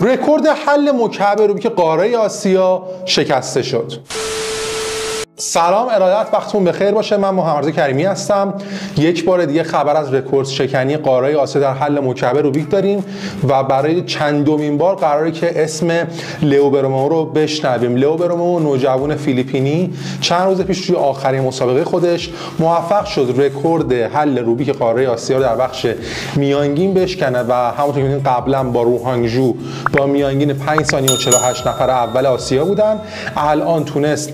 رکورد حل مکعب روبیک قاره آسیا شکسته شد. سلام ارادت وقتتون بخیر باشه. من محمد کریمی هستم. یک بار دیگه خبر از رکورد شکنی قاره آسیا در حل مکعب روبیک داریم و برای چندمین بار قراره که اسم لئو برمو رو بشنویم. لئو برمو نوجوان فیلیپینی چند روز پیش توی آخرین مسابقه خودش موفق شد رکورد حل روبیک قاره آسیا رو در بخش میانگین بشکنه و همونطور که قبلا با روهانگ شو با میانگین 5 ثانیه و 48 نفر اول آسیا بودن. الان تونست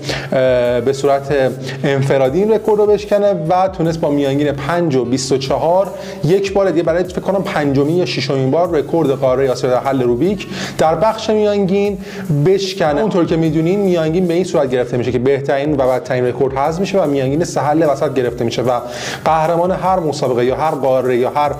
به به صورت انفرادی این رکورد رو بشکنه و تونست با میانگین 5 و 24 یک بار دیگه برای فکر کنم پنجمین یا ششمین بار رکورد قاره آسیا حل روبیک در بخش میانگین بشکنه. اونطور که می‌دونین میانگین به این صورت گرفته میشه که بهترین و بدترین رکورد حذف میشه و میانگین سه حل وسط گرفته میشه و قهرمان هر مسابقه یا هر قاره یا هر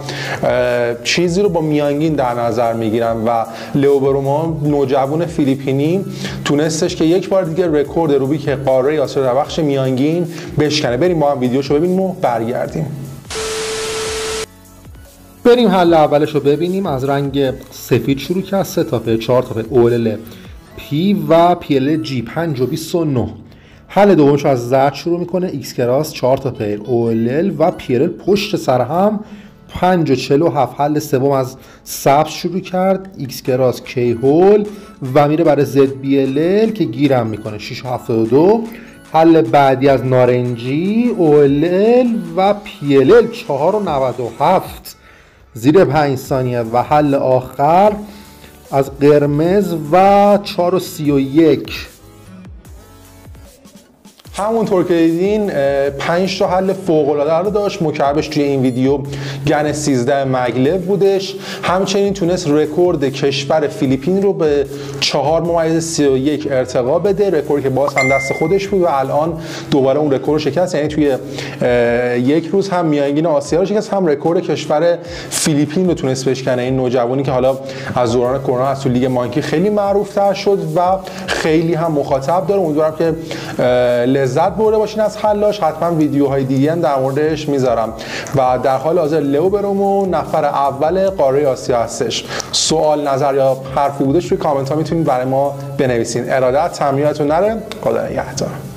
چیزی رو با میانگین در نظر می‌گیرن و لئو بروما نوجوان فیلیپینی تونستش که یک بار دیگه رکورد روبیک قاره آسیا در بخش میانگین بشکنه. بریم ما هم ویدیوشو ببینیم و برگردیم. بریم حل اولش رو ببینیم. از رنگ سفید شروع کرد سه تا pair چهار تا pair OLL پی و PLL J 5 و 29 حل دومش از زرد شروع می‌کنه. X-cross 4 تا pair OLL و PLL پشت سر هم 5 و 47 حل سوم از سبز شروع کرد. X-cross keyhole و میره برای ZBLL که گیرم می‌کنه. 6 و 72 حل بعدی از نارنجی OLL و PLL 4 و 97 زیر 5 ثانیه و حل آخر از قرمز و 4 و 31 همونطور که دیدین 5 تا حل فوق العاده رو داشت. مکعبش توی این ویدیو GAN 13 Maglev بودش. همچنین تونست رکورد کشور فیلیپین رو به 4 ممیز 31 ارتقا بده. رکورد که باز هم دست خودش بود و الان دوباره اون رکورد شکست. یعنی توی یک روز هم میانگین آسیا رو شکست هم رکورد کشور فیلیپین رو تونست بشکنه. این نوجوانی که حالا از دوران کرونا از تو لیگ Monkey خیلی معروف تر شد و خیلی هم مخاطب داره. امیدوارم که لذت برده باشین از حلاش. حتما ویدیوهای دیگه هم در موردش می‌ذارم. و در حال حاضر لئو برومو نفر اول قاره آسیا هستش. سوال نظر یا حرفی بودش توی کامنت ها می‌تونید برای ما بنویسین. ارادت تمرینتون نره. خدا نگهدار.